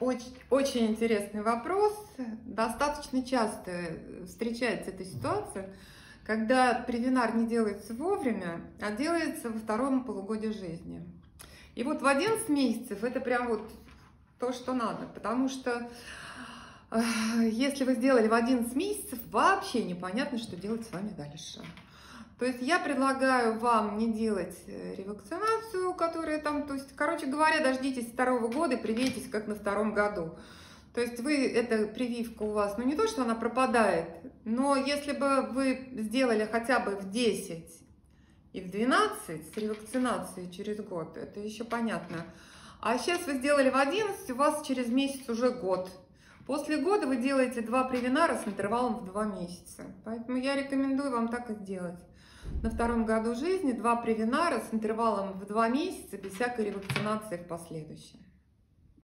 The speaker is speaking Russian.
Очень, очень интересный вопрос. Достаточно часто встречается эта ситуация, когда привинар не делается вовремя, а делается во втором полугодии жизни. И вот в 11 месяцев это прям вот то, что надо, потому что э, если вы сделали в 11 месяцев, вообще непонятно, что делать с вами дальше. То есть я предлагаю вам не делать э, ревакцинацию, которая там, то есть, короче говоря, дождитесь второго года и привейтесь как на втором году. То есть вы, эта прививка у вас, ну не то, что она пропадает, но если бы вы сделали хотя бы в 10 и в 12 с ревакцинацией через год, это еще понятно. А сейчас вы сделали в 11, у вас через месяц уже год. После года вы делаете два привинара с интервалом в 2 месяца. Поэтому я рекомендую вам так и сделать на втором году жизни два привинара с интервалом в два месяца без всякой ревакцинации в последующем.